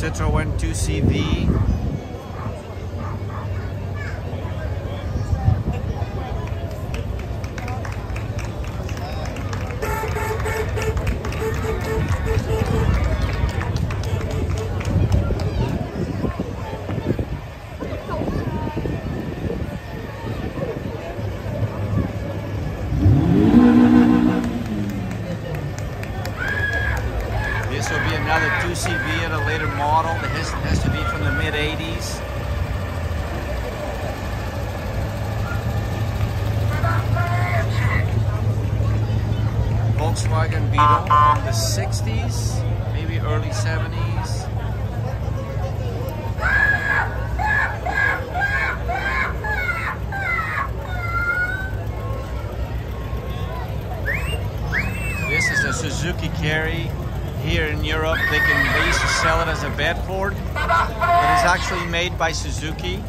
Citroën 2CV. This will be another 2CV at a later model. It has, has to be from the mid 80s. Volkswagen Beetle from the 60s, maybe early 70s. This is a Suzuki Carry. Here in Europe, they can they used to sell it as a Bedford, but it's actually made by Suzuki.